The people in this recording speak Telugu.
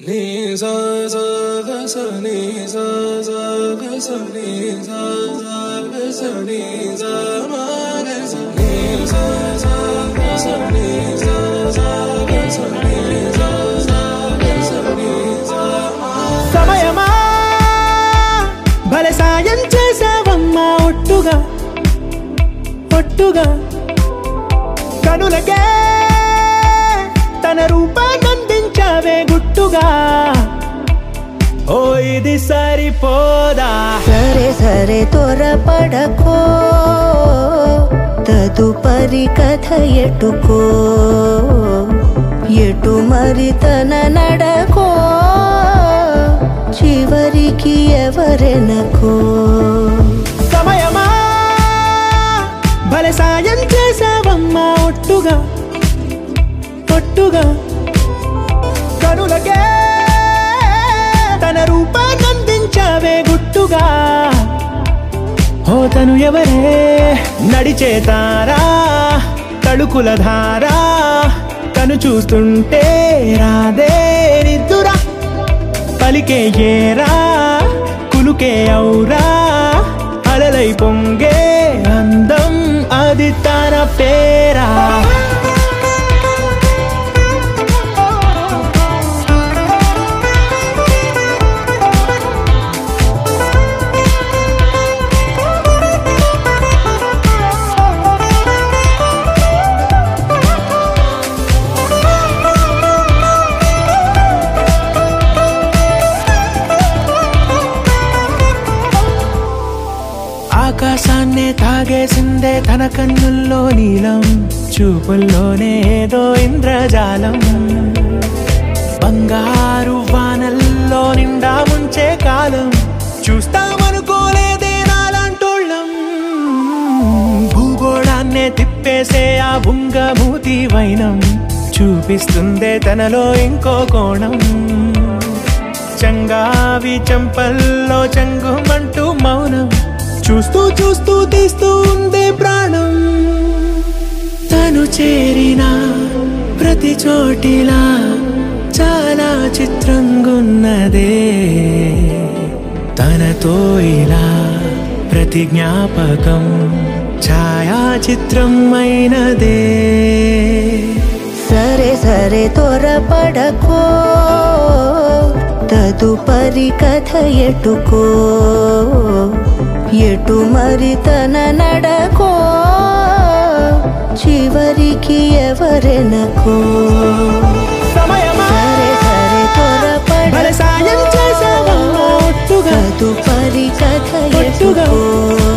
sa sa ga sa ni sa sa ga sa ni sa sa ga sa ni sa ma ga sa ni sa sa ga sa ni sa sa ga sa ni sa sa ga sa ni sa ma సమయమా భలే సాయం చేసావమ్మా ఒట్టుగా ఒట్టుగా కనులకే తన రూపాన్నందించావే గుట్టుగా. ఓ ఇది సరిపోదా? సరే సరే త్వరపడకో. తదుపరి కథ ఎటుకో. ఎటు మరి తన నడకో? చివరికి ఎవరెనకో? సమయమా? భలే సాయం చేసావమ్మా ఒట్టుగా. ఒట్టుగా. అతను తను ఎవరే? నడిచే తారా తడుకుల ధారా తను చూస్తుంటే రాదే నిద్దురా. పలికే ఏరా కులుకే ఔరా అలలై పొంగే అందం అది తన పేరా. ఆకాశాన్నే తాగేసిందే తన కన్నుల్లో నీలం. చూపుల్లోనే ఏదో ఇంద్రజాలం. బంగారు వానల్లో నిండా ముంచే కాలం. చూస్తామనుకోలేదే నాలాంటోళ్ళం భూగోళాన్నే తిప్పేసే ఆ బుంగమూతి వైనం. చూపిస్తుందే తనలో ఇంకో కోణం. చంగావి చంపల్లో చంగుమంటూ మౌనం. చూస్తూ చూస్తూ తీస్తూ ఉందే ప్రాణం. తను చేరిన ప్రతి చోటిలా చాలా చిత్రంగున్నదే. తనతో ఇలా ప్రతి జ్ఞాపకం ఛాయాచిత్రమైనదే. అయినదే సరే సరే త్వరపడకో. తదుపరి కథ ఎటుకో. ఎటు మరి తన నడకో? చివరికి ఎవరెనకో? సరే సరే సాయం ఒట్టుగా. తదుపరి కథ ఎటుకో